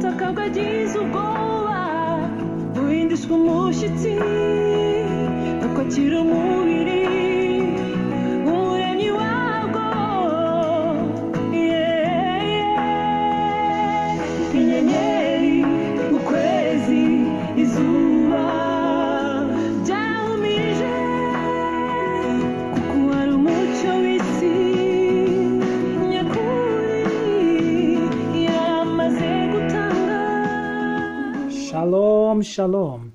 to kauka jizu goa Uindis kumushi tzi Nako chiru mu iri shalom shalom.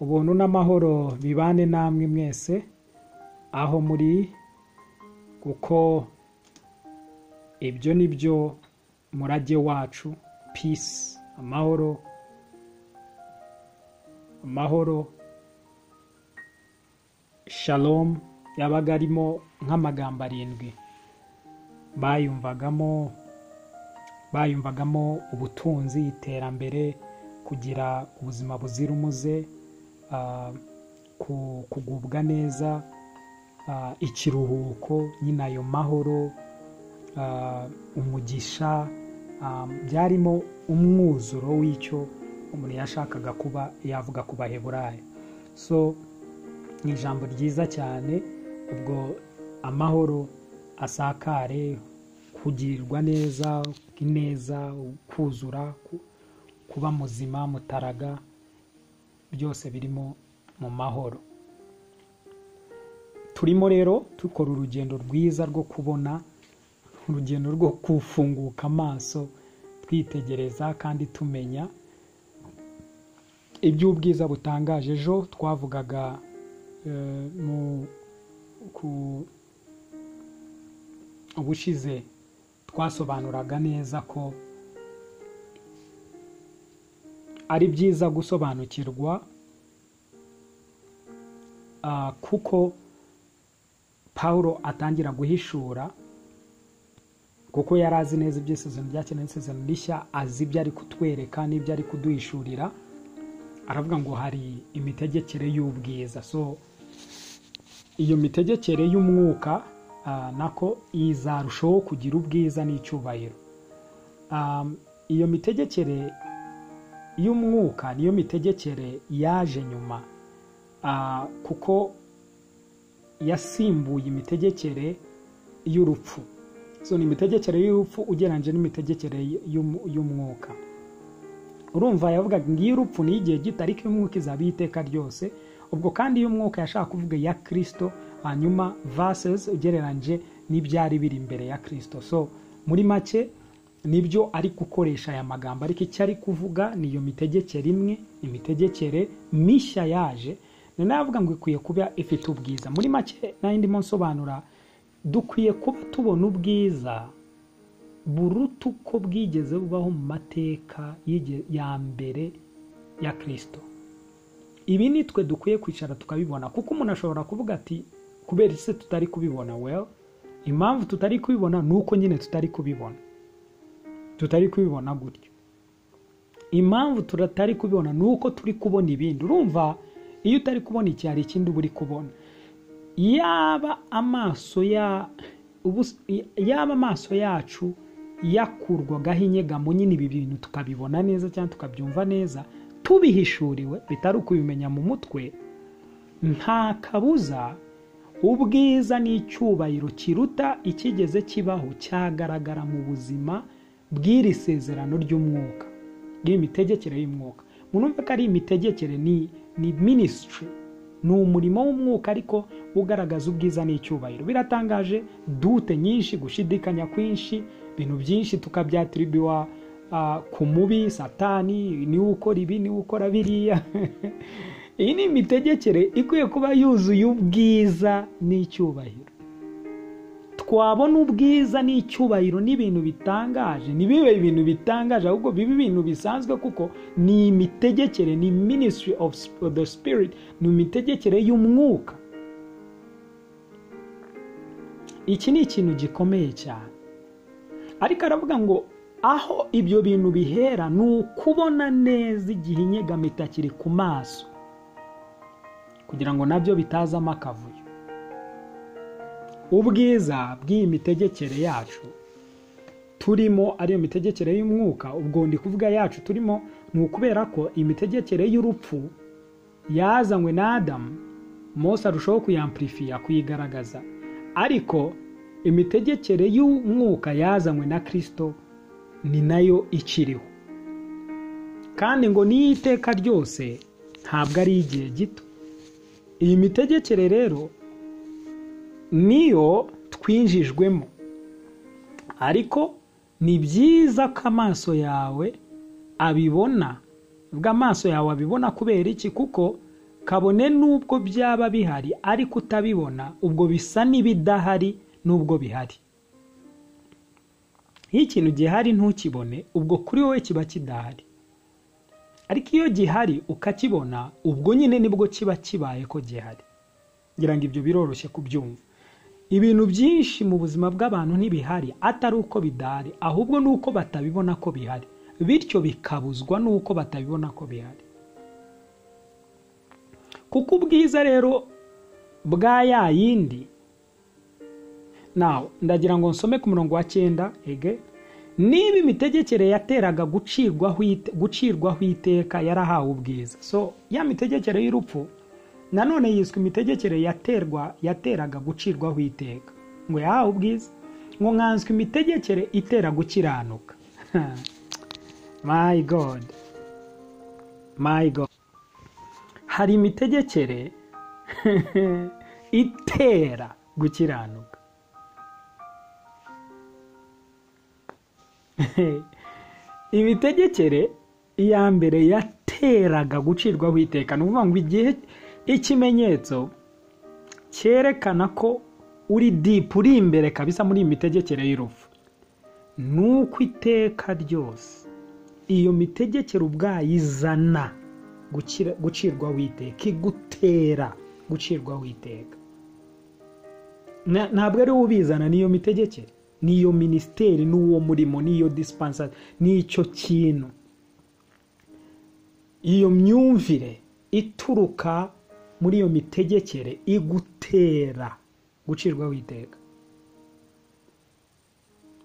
Ubuntu n'amahoro bibane namwe mwese. Aho muri kuko ibyo ni byo murage wacu. Peace. Amahoro. Amahoro. Shalom. Yabaga arimo nk'amagambo arindwi. Bayumvagamo bayumvagamo ubutunzi iterambere kugira ubuzima buzira umuze ah, ku- kugubwa neza ah, ikiruhuko nyine ayo mahoro ah, umugisha byarimo umwuzuro w'icyo umuntu yashakaga kuba yavuga ku baheburayo. So ni ijambo ryiza cyane ubwo amahoro asakare kugirirwa neza ineza kuzura ku- kuba muzima mutaraga byose birimo mu mahoro. Turimo rero dukora urugendo rwiza rwo kubona urugendo rwo kufunguka amaso twitegereza kandi tumenya iby'ubwiza butangaje. Ejo twavugaga eh, mu ku ubushize twasobanuraga neza ko ari byiza gusobanukirwa ah, kuko pawulo atangira guhishura kuko yari azi neza iby'isezerano rya kera n'isezerano rishya azi ibyo ari kutwereka n'ibyo ari kuduhishurira. Aravuga ngo hari imitegekere y'ubwiza. So iyo mitegekere y'umwuka ah, nako izarushaho kugira ubwiza n'icyubahiro. Um, iyo mitegekere y'umwuka niyo mitegekere yaje nyuma. Ah, kuko yasimbuye imitegekere y'urupfu. So ni imitegekere y'urupfu ugereranyije n'imitegekere y'um- y'umwuka. Urumva yavugaga ngo iy'urupfu ni igihe gito ariko iy'umwuka izaba iy'iteka ryose. Ubwo kandi iy'umwuka yashaka kuvuga ya kirisito hanyuma vases ugereranyije n'ibyari biri imbere ya kirisito so muri make ni byo ari gukoresha aya magambo ariko icyo ari kuvuga ni iyo mitegekere imwe imitegekere mishya yaje. Ni na yo avuga ngo ikwiye kuba ifite ubwiza. Muri make ndimo nsobanura dukwiye kuba tubona ubwiza buruta uko bwigeze bubaho mu mateka ya mbere ya kirisito ibi ni twe dukwiye kwicara tukabibona kuko umuntu ashobora kuvuga ati kubera isi tutari kubibona? Well impamvu tutari kubibona ni uko nyine tutari kubibona. Tutari kubibona gutyo. Impamvu tutari kubibona ni uko turi kubona ibindi. Urumva iyo utari kubona iki hari ikindi uba uri kubona. Yaba amaso ya yaba amaso yacu yakurwagaho inyegamo nyine ibi bintu tukabibona neza cyangwa tukabyumva neza tubihishuriwe bitari ukubimenya mu mutwe nta kabuza ubwiza n'icyubahiro kiruta ikigeze kibaho cyagaragara mu buzima bw'iri sezerano ry'umwuka bw'iyi mitegekere y'umwuka. Munumve ko ari imitegekere ni ni minisitiri ni umurimo w'umwuka ariko ugaragaza ubwiza n'icyubahiro. Biratangaje dute nyinshi gushidikanya kwinshi ibintu byinshi tukabyatiribiwa ku mubi satani ni we ukora ibi ni we ukora biriya. Iyi ni imitegekere ikwiye kuba yuzuye ubwiza n'icyubahiro. Twabona ubwiza n'icyubahiro n'ibintu bitangaje. Ntibibe ibintu bitangaje ahubwo bibe ibintu bisanzwe kuko ni imitegekere ni ministry of sp- the spirit ni imitegekere y'umwuka. Iki ni ikintu gikomeye cyane. Ariko aravuga ngo aho ibyo bintu bihera ni ukubona neza igihe inyegamo itakiri ku maso. Kugira ngo na byo bitazamo akavuyo ubwiza bw'iyi mitegekere yacu. Turimo ariyo mitegekere y'umwuka ubwo ndi kuvuga yacu turimo ni ukubera ko imitegekere y'urupfu yazanywe na adamu mose arushaho kuyampurifiya kuyigaragaza. Ariko imitegekere y'umwuka yazanywe na kirisito ni na yo ikiriho. Kandi ngo n'iyo iteka ryose ntabwo ari igihe gito. Iyi mitegekere rero niyo twinjijwemo. Ariko ni byiza ko amaso yawe abibona. Ubwo amaso yawe abibona kubera iki? Kuko kabone n'ubwo byaba bihari ariko utabibona ubwo bisa n'ibidahari n'ubwo bihari. Iyo ikintu gihari ntukibone ubwo kuri wowe kiba kidahari. Ariko iyo gihari ukakibona ubwo nyine ni bwo kiba kibaye ko gihari. Ngira ngo ibyo biroroshye kubyumva. Ibintu byinshi mu buzima bw'abantu ntibihari atari uko bidahari ahubwo ni uko batabibona ko bihari. Bityo bikabuzwa n'uko batabibona ko bihari. Kuko ubwiza rero bwa ya yindi nawe ndagira ngo nsome ku murongo wa cyenda ege. Niba imitegekere yateraga gucirwaho ite- gucirwaho iteka yarahawe ubwiza. So ya mitegekere y'urupfu nanone yiswe imitegekere yaterwa yateraga gucirwaho iteka ngo yahawe ubwiza. Ngo nkanswe imitegekere itera gukiranuka. My god. My god. Hari imitegekere itera gukiranuka. Imitegekere iya mbere yateraga gucirwaho iteka ni ukuvuga ngo igihe ikimenyetso cyerekana ko uri dipu uri imbere kabisa muri iyi mitegekere y'urupfu. Ni uko iteka ryose iyo mitegekere ubwayo izana gukira- gucirwaho iteka igutera gucirwaho iteka Na- ntabwo ari wowe ubizana niyo mitegekere niyo minisiteri n'uwo murimo niyo disipansa n'icyo kintu. Iyo myumvire ituruka muri iyo mitegekere igutera gucirwaho iteka.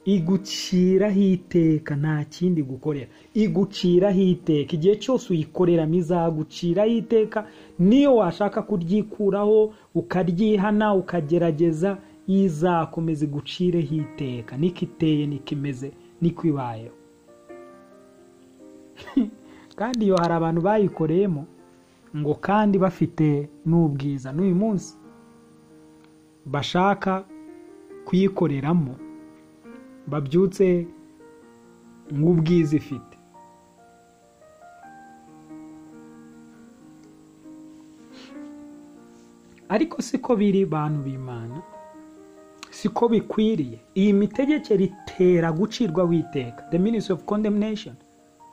Iguciraho iteka nta kindi gukorera. Iguciraho iteka. Igihe cyose uyikoreramo izaguciraho iteka niyo washaka kuryikuraho ukaryihana ukagerageza izakomeza igucireho iteka. Niko iteye niko imeze niko ibayeho. Kandi iyo hari abantu bayikoreyemo ngo kandi bafite n'ubwiza. N'uyu munsi bashaka kuyikoreramo babyutse nk'ubwiza ifite. Ariko siko biri bantu b'imana siko bikwiriye. Iyi mitegekere itera gucirwaho iteka the ministry of condemnation.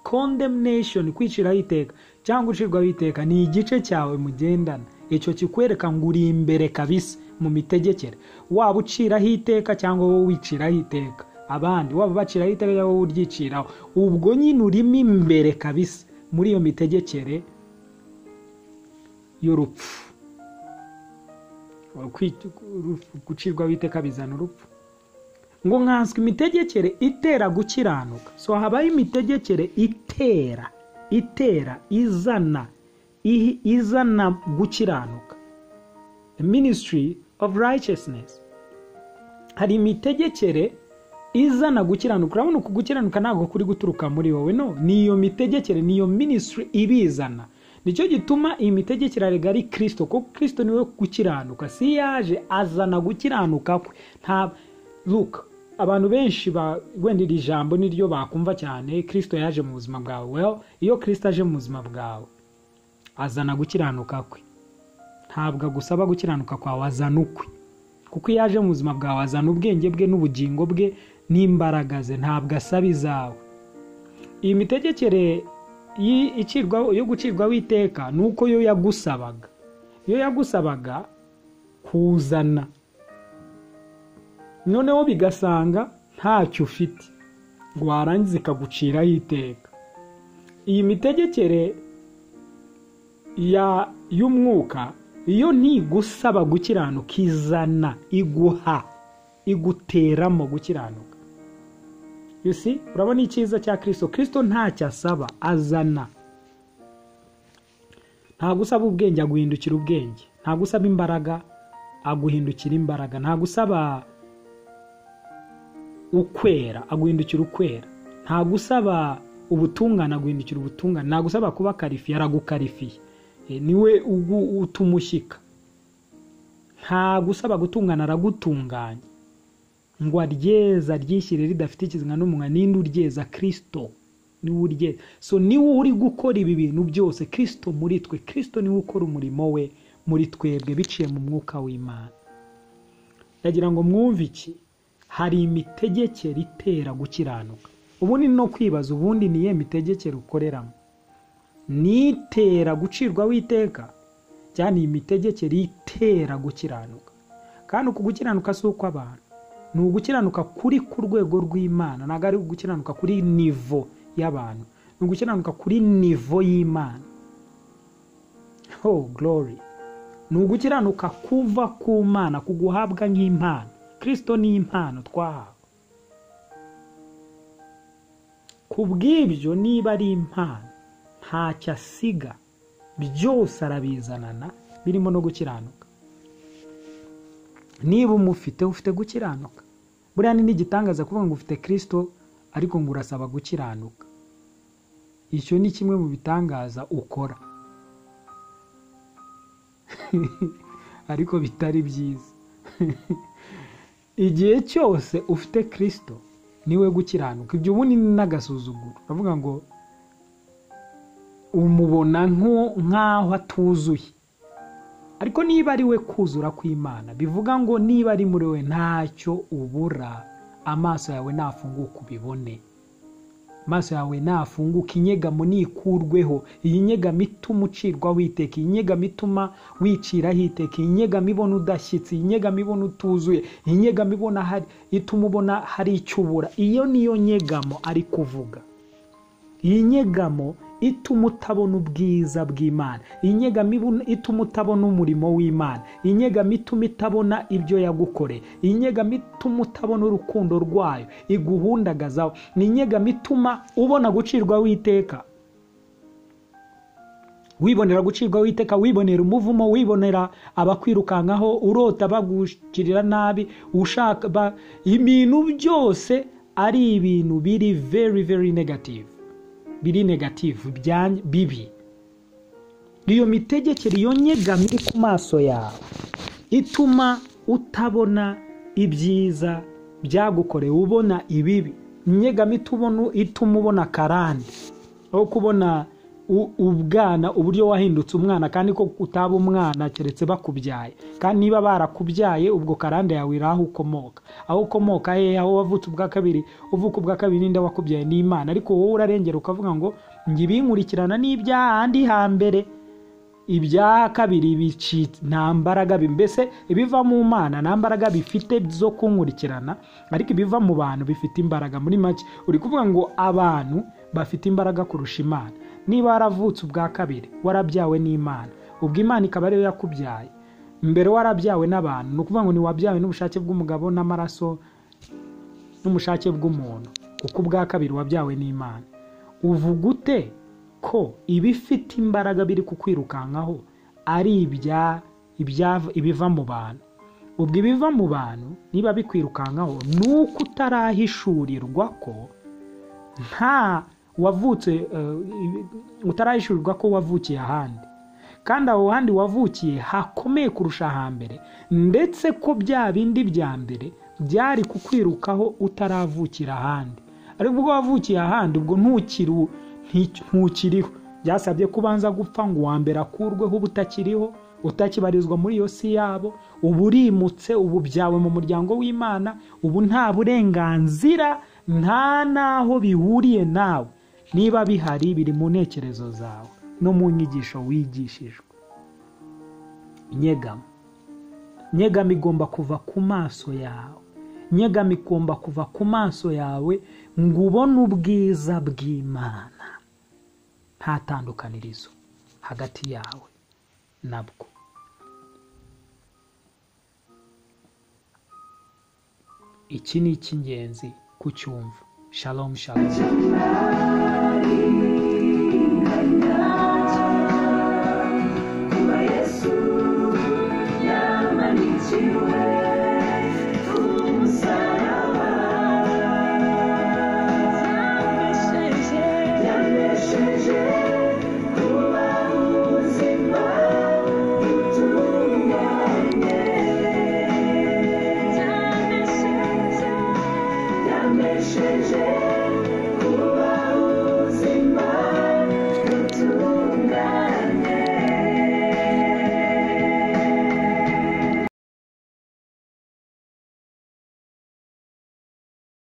Condemnation kwiciraho iteka cyangwa gucirwaho iteka ni igice cyawe mugendana. Icyo kikwereka ngo uri imbere kabisa mu mitegekere. Waba uciraho iteka cyangwa wowe wiciraho iteka. Abandi waba baciraho iteka cyangwa wowe uryiciraho. Ubwo nyine urimo imbere kabisa muri iyo mitegekere y'urupfu. Gucirwaho iteka bizana urupfu. Ngo nkanswe imitegekere itera gukiranuka. So habaho imitegekere itera itera izana izana gukiranuka. The ministry of righteousness. Hari imitegekere izana gukiranuka. Urabona uku gukiranuka ntabwo kuri guturuka muri wowe. No ni iyo mitegekere ni iyo ministry ibizana. Nicyo gituma iyi mitegekere arega ari kirisito kuko kirisito ni we gukiranuka. Si yaje azana gukiranuka kwe. Nta luka abantu benshi wenda iri jambo niryo bakumva cyane kirisito yaje mu buzima bwawe. Well iyo kirisito aje mu buzima bwawe azana gukiranuka kwe. Ntabwo agusaba gukiranuka kwawe azana ukwe. Kuko iyo aje mu buzima bwawe azana ubwenge bwe n'ubugingo bwe n'imbaraga ze ntabwo asaba izawe. Iyi mitegekere yo gucirwaho iteka ni uko yo yagusabaga. Iyo yagusabaga kuzana. Noneho bigasanga ntacyo ufite. Ngo warangiza ikaguciraho iteka iyi mitegekere y'umwuka iyo ntigusaba gukiranuka izana iguha iguteramo gukiranuka. Urabona icyiza cya kirisito kirisito ntacyo asaba azana. Ntabwo usaba ubwenge aguhindukira ubwenge. Ntabwo usaba imbaraga aguhindukira imbaraga. Ntabwo usaba ukwera aguhindukira ukwera. Ntabwo usaba ubutungane aguhindukira ubutungane ntabwo usaba kuba karifiye aragukarifiye. Eh, ni we ugu- utuma ushyika ntabwo usaba gutungana aragutunganya ngo aryeza ryishyire ridafite ikizinga n'umunwa ninde uryeza? Kirisito ni we uryeza. So ni we uri gukora ibi bintu byose kirisito muri twe. Kirisito ni we ukora umurimo we muri twebwe biciye mu mwuka w'imana. Ndagira ngo mwumve iki? Hari imitegekere itera gukiranuka. Ubundi no kwibaza ubundi niye mitegekere ukoreramo nitera gucirwaho iteka cyangwa ni imitegekere itera gukiranuka. Kandi uku gukiranuka si ukw'abantu ni ugukiranuka kuri ku rwego rw'imana. Ntabwo ari ugukiranuka kuri nivo y'abantu. Ni ugukiranuka kuri nivo y'imana. Oh glory. Ni ugukiranuka kuva ku mana kuguhabwa nk'impano kirisito ni impano twahawe ku bw'ibyo niba ari impano ntacyo asiga. Byose arabizanana birimo no gukiranuka. Niba umufite ufite gukiranuka. Buriya ni n'igitangaza kuvuga ngo ufite kirisito ariko ngo urasaba gukiranuka. Icyo ni kimwe mu bitangaza ukora. Ariko bitari byiza. igihe cyose ufite kirisito ni we gukiranuka. Ibyo ubundi ni n'agasuzuguro. Uravuga ngo umubona nk'aho atuzuye. Ariko niba ari we kuzura kw'imana bivuga ngo niba ari muri we ntacyo ubura. Amaso yawe nafunguka ubibone. Amaso yawe nafunguka inyegamo nikurweho. Iyi nyegamo ituma ucirwaho iteka iyi nyegamo ituma wiciraho iteka iyi nyegamo ibona udashyitse iyi nyegamo ibona utuzuye iyi nyegamo ibona hari ituma ubona hari icyo ubura iyo niyo nyegamo ari kuvuga. Iyi nyegamo ituma utabona ubwiza bw'imana. Iyi nyegamo ibu- ituma utabona umurimo w'imana. Iyi nyegamo ituma itabona ibyo yagukoreye iyi nyegamo ituma utabona urukundo rwayo. Iguhundagazaho ni inyegamo ituma ubona gucirwaho iteka wibonera gucirwaho iteka wibonera umuvumo wibonera abakwirukankaho urota bagukirira nabi ushaka ibintu byose ari ibintu biri very very negative. Biri negative bya- bibi. Iyo mitegekere iyo nyegamo iri ku maso yawe ituma utabona ibyiza byagukorewe ubona ibibi. Inyegamo ituma ubona karande. Aho kubona ubwana uburyo wahindutse umwana kandi ko utaba umwana keretse bakubyaye. Kandi niba barakubyaye ubwo karande yawe iri aho ukomoka. Aho ukomoka hehe aho wavutse ubwa kabiri uvuka ubwa kabiri ninde wakubyaye ni imana ariko wowe urarengera ukavuga ngo ibinkurikirana n'iby'ahandi hambere ibya kabiri bicitse nta mbaraga mbese ibiva mu mana nta mbaraga bifite zo kunkurikirana. Ariko ibiva mu bantu bifite imbaraga muri make. Uri kuvuga ngo abantu bafite imbaraga kurusha imana. Niba waravutse ubwa kabiri warabyawe n'imana. Ubwo imana ikaba ariyo yakubyaye. Mbere warabyawe n'abantu ni ukuvuga ngo ntiwabyawe n'ubushake bw'umugabo n'amaraso n'umushake bw'umuntu. Kuko ubwa kabiri wabyawe n'imana. Uvuga ute ko ibifite imbaraga biri kukwirukankaho ari ibiva mu bantu? Ubwo ibiva mu bantu niba bikwirukankaho ni uko utarahishurirwa ko nta wavutse eh, utarahishurirwa ko wavukiye ahandi. Kandi aho handi wavukiye hakomeye kurusha ahambere ndetse ko bya bindi bya mbere byari kukwirukaho utaravukira ahandi. Ariko ubwo wavukiye ahandi ubwo ntukiriho. Byasabye ko ubanza gupfa ngo uwa mbere akurweho uba utakiriho utakibarizwa muri iyo si yabo ubu urimutse ubu byawe mu muryango w'imana ubu nta burenganzira nta n'aho bihuriye nawe. Niba bihari biri mu ntekerezo zawe no mu nyigisho wigishijwe. Nyegamo nyegamo igomba kuva ku maso yawe. Nyegamo igomba kuva ku maso yawe ngo ubone ubwiza bw'imana. Nta tandukanirizo hagati yawe nabwo. Iki ni icy'ingenzi kucyumva shalom shalom.